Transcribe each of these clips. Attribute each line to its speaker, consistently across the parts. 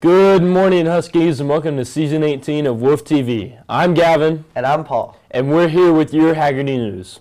Speaker 1: Good morning, Huskies, and welcome to season 18 of Woof TV. I'm Gavin,
Speaker 2: And I'm Paul.
Speaker 1: and we're here with your Hagerty News.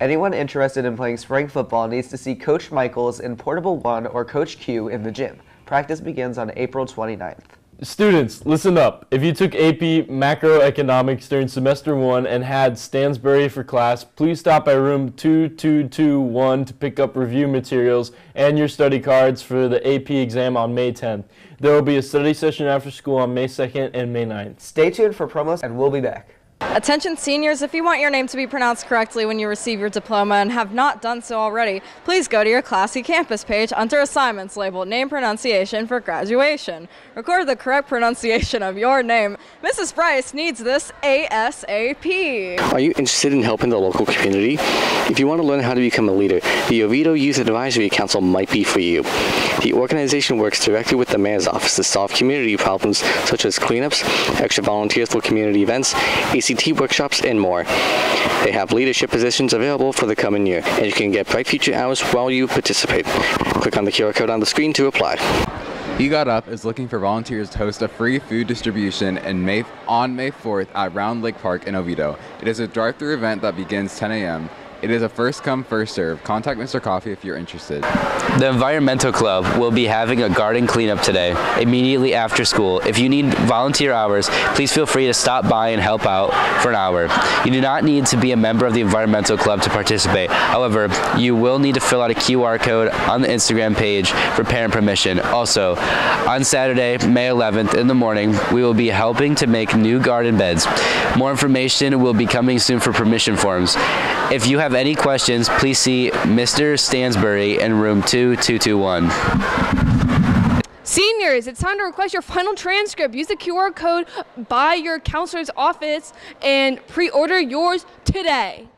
Speaker 2: Anyone interested in playing spring football needs to see Coach Michaels in Portable 1 or Coach Q in the gym. Practice begins on April 29th.
Speaker 1: Students, listen up. If you took AP Macroeconomics during semester one and had Stansbury for class, please stop by room 2221 to pick up review materials and your study cards for the AP exam on May 10th. There will be a study session after school on May 2nd and May 9th.
Speaker 2: Stay tuned for promos and we'll be back.
Speaker 3: Attention seniors, if you want your name to be pronounced correctly when you receive your diploma and have not done so already, please go to your Classy campus page under assignments labeled Name Pronunciation for Graduation. Record the correct pronunciation of your name. Mrs. Bryce needs this ASAP.
Speaker 4: Are you interested in helping the local community? If you want to learn how to become a leader, the Oviedo Youth Advisory Council might be for you. The organization works directly with the mayor's office to solve community problems such as cleanups, extra volunteers for community events, ACT workshops, and more. They have leadership positions available for the coming year, and you can get Bright Future hours while you participate. Click on the QR code on the screen to apply.
Speaker 5: He Got Up is looking for volunteers to host a free food distribution May, on May 4th at Round Lake Park in Oviedo. It is a drive-through event that begins 10 a.m. It is a first come, first serve. Contact Mr. Coffee if you're interested.
Speaker 6: The Environmental Club will be having a garden cleanup today, immediately after school. If you need volunteer hours, please feel free to stop by and help out for an hour. You do not need to be a member of the Environmental Club to participate. However, you will need to fill out a QR code on the Instagram page for parent permission. Also, on Saturday, May 11th in the morning, we will be helping to make new garden beds. More information will be coming soon for permission forms. If you have any questions, please see Mr. Stansbury in room 2221.
Speaker 7: Seniors, it's time to request your final transcript. Use the QR code by your counselor's office and pre-order yours today.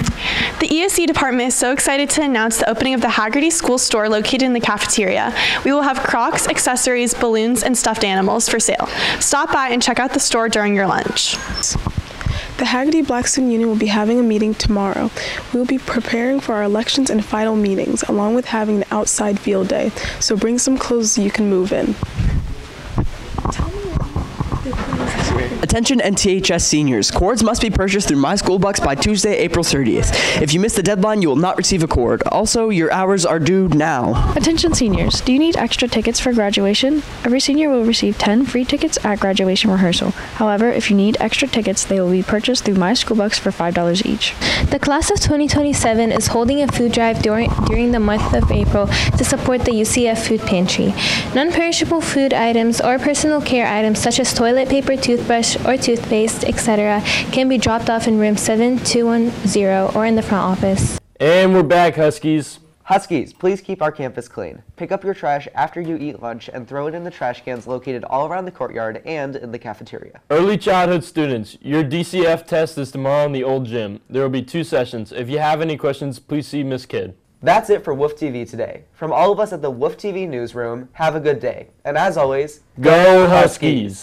Speaker 8: The ESE department is so excited to announce the opening of the Hagerty School store located in the cafeteria. We will have Crocs, accessories, balloons, and stuffed animals for sale. Stop by and check out the store during your lunch.
Speaker 9: The Hagerty Black Student Union will be having a meeting tomorrow. We will be preparing for our elections and final meetings, along with having the outside field day. So bring some clothes you can move in.
Speaker 10: Attention NTHS seniors. Cords must be purchased through My School Bucks by Tuesday, April 30th. If you miss the deadline, you will not receive a cord. Also, your hours are due now.
Speaker 11: Attention seniors, do you need extra tickets for graduation? Every senior will receive 10 free tickets at graduation rehearsal. However, if you need extra tickets, they will be purchased through My School Bucks for $5 each.
Speaker 12: The class of 2027 is holding a food drive during, during the month of April to support the UCF Food Pantry. Non-perishable food items or personal care items such as toilet paper, toothbrush, or toothpaste, etc., can be dropped off in room 7210 or in the front office.
Speaker 1: And we're back, Huskies.
Speaker 2: Huskies, please keep our campus clean. Pick up your trash after you eat lunch and throw it in the trash cans located all around the courtyard and in the cafeteria.
Speaker 1: Early childhood students, your DCF test is tomorrow in the old gym. There will be two sessions. If you have any questions, please see Miss Kidd.
Speaker 2: That's it for Woof TV today. From all of us at the Woof TV newsroom, have a good day. And as always,
Speaker 1: Go Huskies!